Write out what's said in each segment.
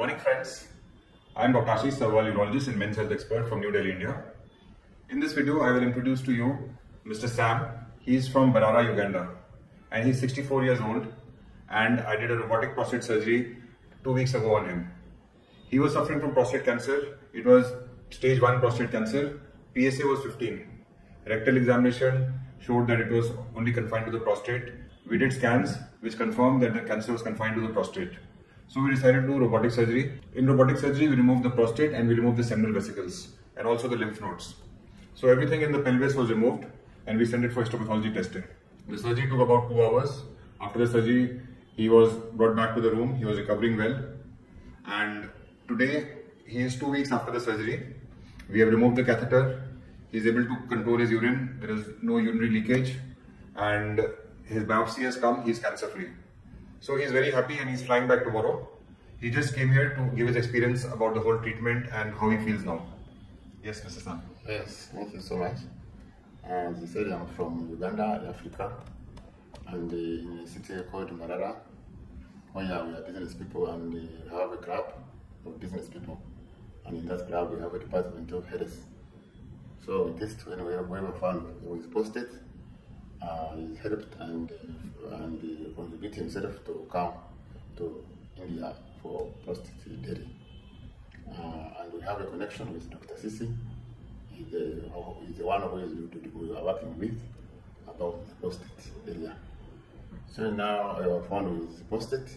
morning, friends. I am Dr. Ashish Sabharwal, urologist and men's health expert from New Delhi, India. In this video, I will introduce to you Mr. Sam. He is from Mbarara, Uganda, and he's 64 years old. And I did a robotic prostate surgery two weeks ago on him. He was suffering from prostate cancer. It was stage 1 prostate cancer. PSA was 15. Rectal examination showed that it was only confined to the prostate. We did scans which confirmed that the cancer was confined to the prostate. So we decided to do robotic surgery. In robotic surgery, we removed the prostate and we removed the seminal vesicles and also the lymph nodes. So everything in the pelvis was removed and we sent it for histopathology testing. The surgery took about two hours. After the surgery, he was brought back to the room. He was recovering well. And today, he is two weeks after the surgery. We have removed the catheter. He is able to control his urine. There is no urinary leakage. And his biopsy has come. He is cancer free. So he is very happy and he's flying back tomorrow. He just came here to give his experience about the whole treatment and how he feels now. Yes, Mr. Sam. Yes, thank you so much. As you said, I'm from Uganda, Africa, and uh, in a city called Mbarara, where we are business people and we have a club of business people. And in that club, we have a department of health. So test when we have found was posted, uh, he helped and, and contribute himself to come to India for prostate daily. Uh, and we have a connection with Dr. Sisi. He's the, the one who is, we are working with about the prostate area. So now our phone is posted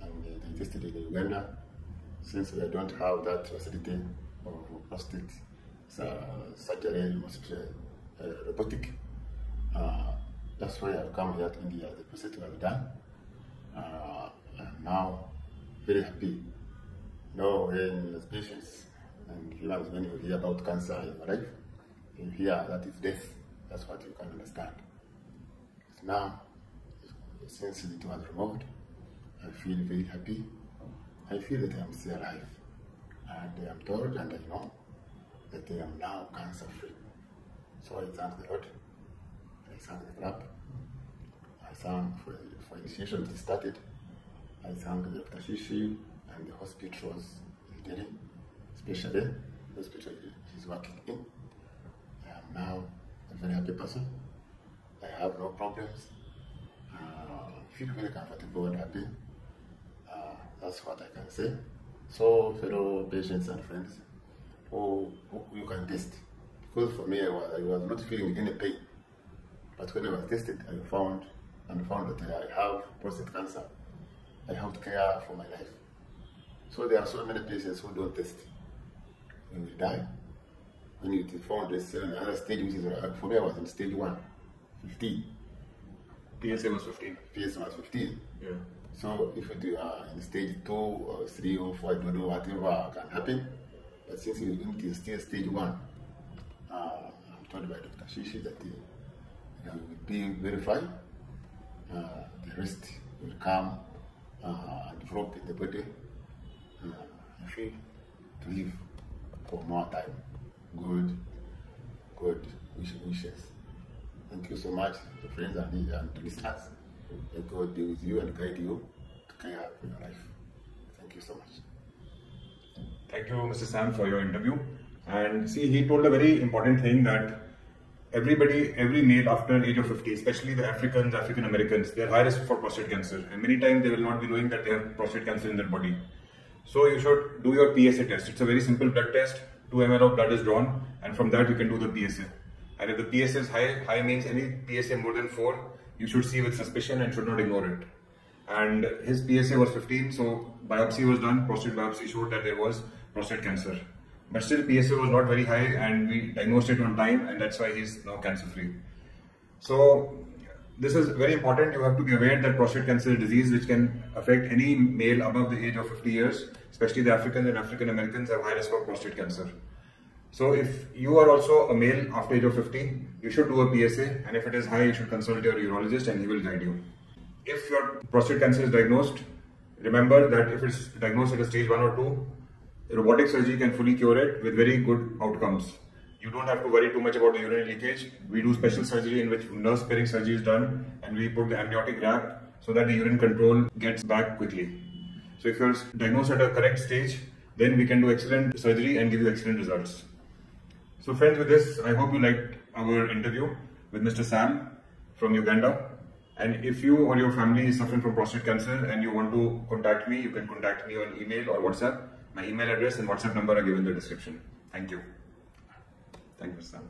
and they tested in Uganda since we don't have that facility of prostate uh, surgery, uh, robotic. Uh, that's why I've come here to India. The procedure was done. Uh, I'm now very happy. No, when as patients and when you hear about cancer in your life, you hear that is death. That's what you can understand. But now, since it was removed, I feel very happy. I feel that I'm still alive. And I'm told and I know that I am now cancer free. So I thank the Lord. I sang the club. I thank for, for initiation that started. I thank Dr. Shishi and the hospitals in Delhi, especially the hospital he's working in. I am now a very happy person. I have no problems. Uh, I feel very comfortable and happy. Uh, that's what I can say. So, fellow patients and friends, who, who you can test. Because for me, I was, I was not feeling any pain. But when I was tested, I found and found that I have prostate cancer. I have to care for my life. So there are so many patients who don't test. When we die, when you found this uh, another stage, which is uh, for me, I was in stage one, 15. PSA was 15. PS was 15. Yeah. So if you are in stage two or three or four, I don't know whatever can happen. But since you it is still stage one, uh, I'm told by Dr. Shishi that uh, will be verified. Uh, the rest will come uh, and develop in the body. Uh, feel to live for more time. Good, good wishes. Thank you so much, to friends and, and to listeners. May God be with you and guide you to care for your life. Thank you so much. Thank you, Mr. Sam, for your interview. And see, he told a very important thing that everybody, every male after age of 50, especially the Africans, African Americans, they are high risk for prostate cancer. And many times they will not be knowing that they have prostate cancer in their body. So you should do your PSA test. It's a very simple blood test. 2 ml of blood is drawn, and from that you can do the PSA. And if the PSA is high, high means any PSA more than 4, you should see with suspicion and should not ignore it. And his PSA was 15, so biopsy was done. Prostate biopsy showed that there was prostate cancer. But still, PSA was not very high, and we diagnosed it on time, and that's why he's now cancer free. So, this is very important. You have to be aware that prostate cancer is a disease which can affect any male above the age of 50 years, especially the Africans and African Americans have high risk of prostate cancer. So if you are also a male after age of 50, you should do a PSA and if it is high, you should consult your urologist and he will guide you. If your prostate cancer is diagnosed, remember that if it's diagnosed at a stage 1 or 2, robotic surgery can fully cure it with very good outcomes. You don't have to worry too much about the urinary leakage. We do special surgery in which nerve sparing surgery is done and we put the amniotic wrap so that the urine control gets back quickly. So if you're diagnosed at a correct stage, then we can do excellent surgery and give you excellent results. So friends, with this, I hope you liked our interview with Mr. Sam from Uganda. And if you or your family is suffering from prostate cancer and you want to contact me, you can contact me on email or WhatsApp. My email address and WhatsApp number are given in the description. Thank you. Thank you. Sam.